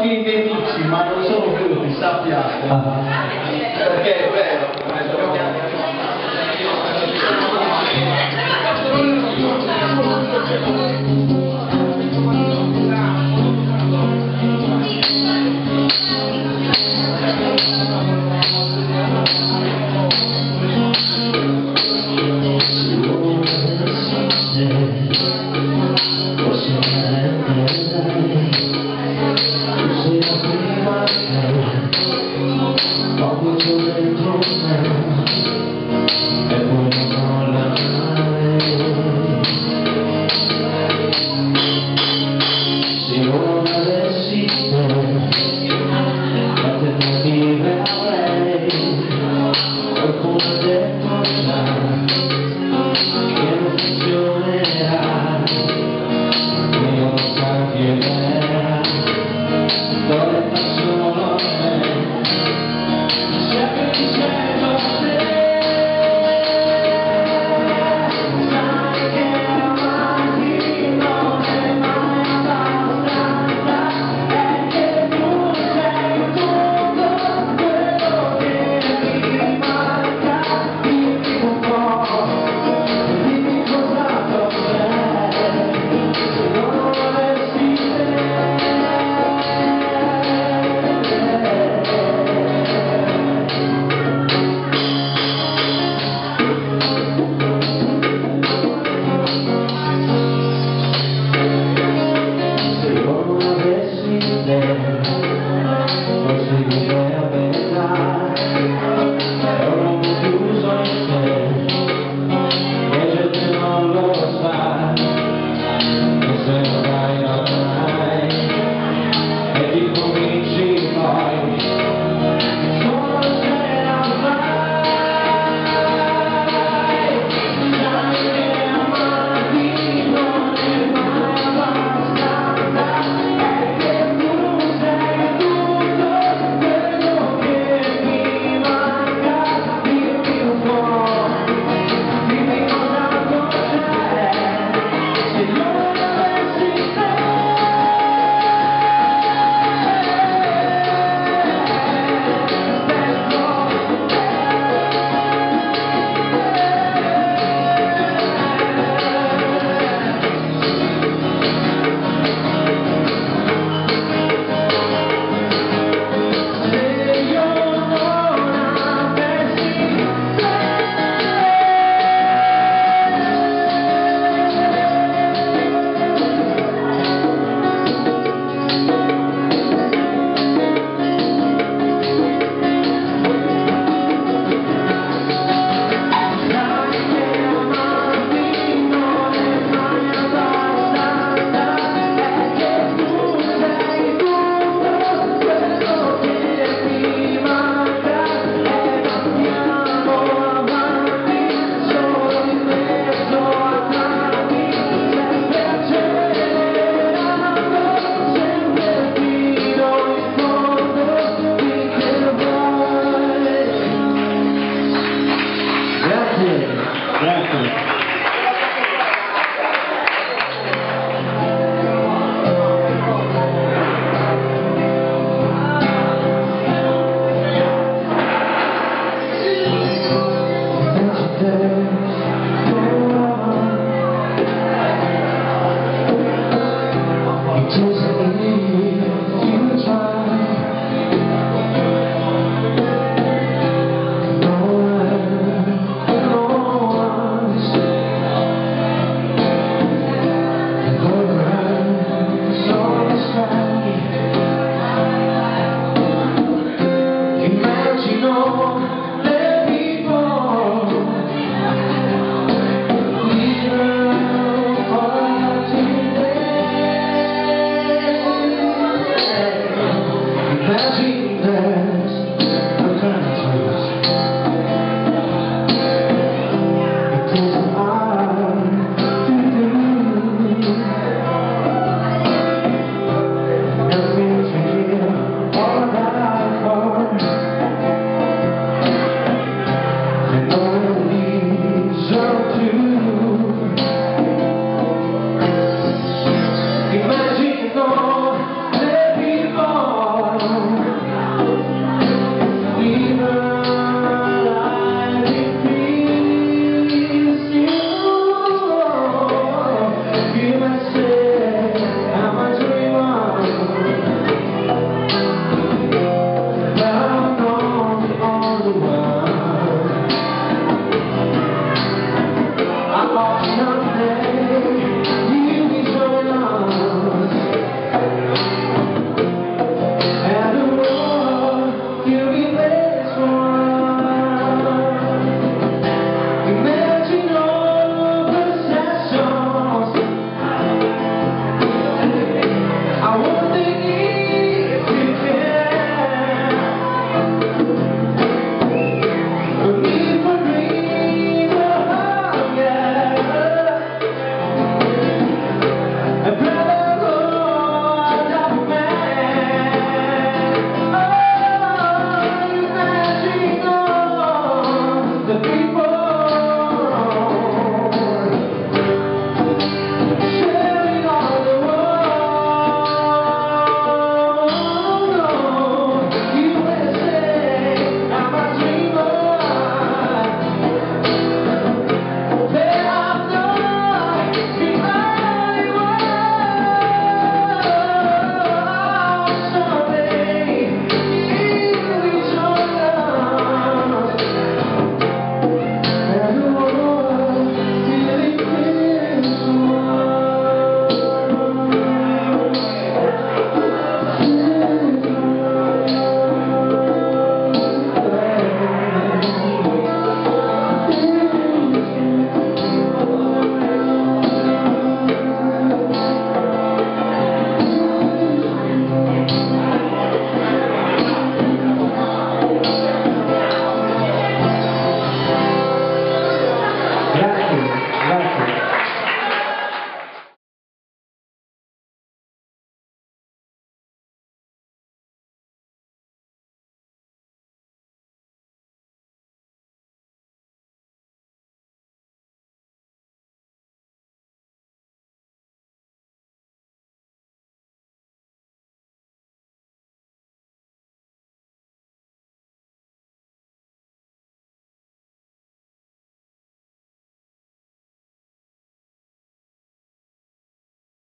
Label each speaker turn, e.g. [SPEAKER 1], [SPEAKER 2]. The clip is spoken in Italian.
[SPEAKER 1] anche i miei amici, ma non sono venuti, sappiate. Ah. Perché
[SPEAKER 2] beh,